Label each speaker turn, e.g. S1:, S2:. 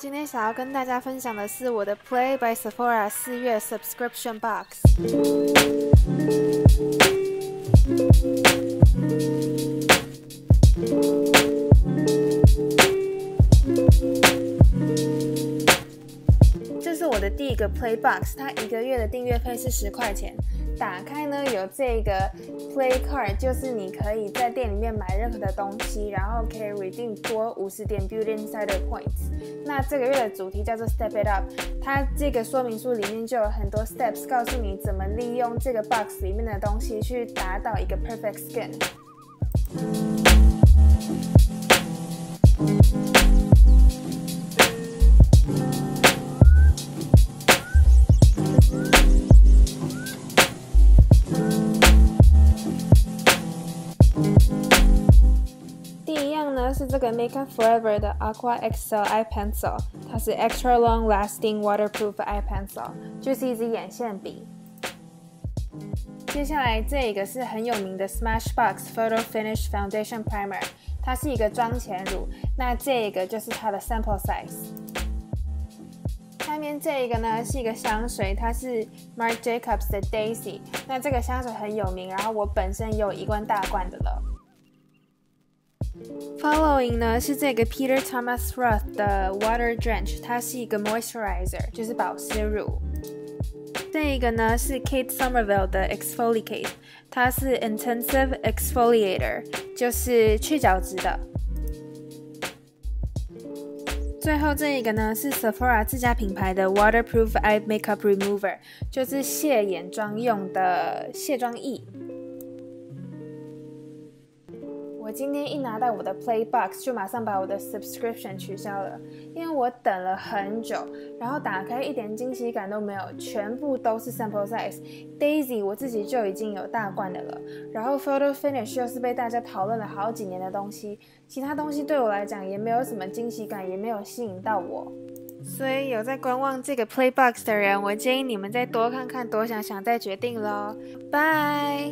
S1: 今天想要跟大家分享的是我的 Play by Sephora 四月 Subscription Box。这是我的第一个 Play Box，它一个月的订阅费是十块钱。打开呢，有这个 Play Card，就是你可以在店里面买任何的东西，然后可以 redeem 多五十点 Beauty Insider Points。那这个月的主题叫做 Step It Up，它这个说明书里面就有很多 steps，告诉你怎么利用这个 box 里面的东西去达到一个 perfect skin。第一样呢是这个 Makeup Forever 的 Aqua Excel Eye Pencil，它是 Extra Long Lasting Waterproof Eye Pencil，就是一支眼线笔。接下来这个是很有名的 Smashbox Photo Finish Foundation Primer，它是一个妆前乳。那这个就是它的 sample size。下面这一个呢是一个香水，它是 Marc Jacobs 的 Daisy。那这个香水很有名，然后我本身有一罐大罐的了。Following 呢是这个 Peter Thomas Roth 的 Water Drench，它是一个 moisturizer，就是保湿乳。这一个呢是 Kate Somerville 的 Exfoliate，它是 Intensive Exfoliator，就是去角质的。最后这一个呢是 Sephora 自家品牌的 Waterproof Eye Makeup Remover，就是卸眼妆用的卸妆液。我今天一拿到我的 Play Box，就马上把我的 subscription 取消了，因为我等了很久，然后打开一点惊喜感都没有，全部都是 sample size。Daisy 我自己就已经有大罐的了，然后 Photo Finish 又是被大家讨论了好几年的东西，其他东西对我来讲也没有什么惊喜感，也没有吸引到我。所以有在观望这个 Play Box 的人，我建议你们再多看看，多想想再决定喽。拜。